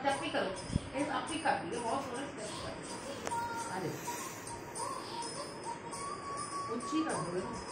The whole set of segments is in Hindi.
करो। कर दो।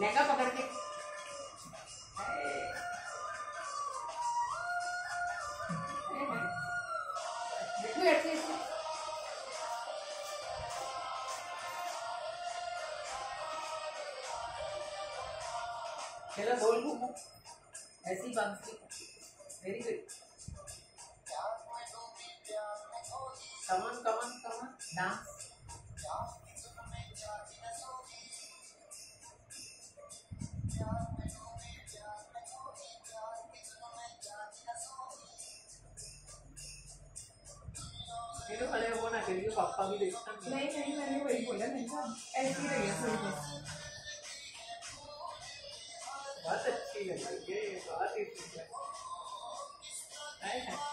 लहंगा पकड़ के। चलो बोल। घूमो ऐसी बात very good come on come on come on dance तो खड़े हो ना करिए पापा भी देखते हैं नहीं नहीं मैंने वही बोला नहीं था ऐसी रही है थोड़ी बहुत बहुत अच्छी है ये बहुत ही सुंदर है है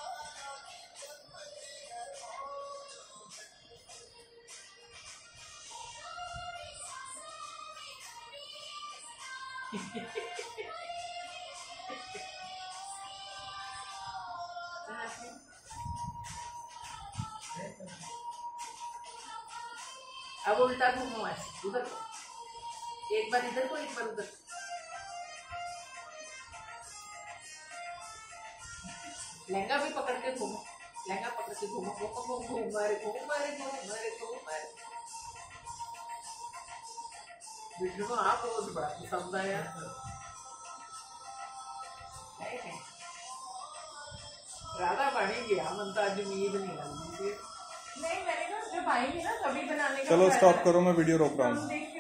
अब उल्टा घूमो ऐसे उधर को। एक बार इधर को एक बार उधर को। लहंगा भी पकड़ के घूमो लहंगा पकड़ के घूमो घूमो घूमो घूम मारे घूम मारे घूम मारे घूम मारे विष्णु को आप बहुत बड़ा पसंद आया। राधा पानी गया मन तो आज उम्मीद नहीं लगी जब आएँगे ना तभी बनाने का चलो स्टॉप करो मैं वीडियो रोक रहा हूँ।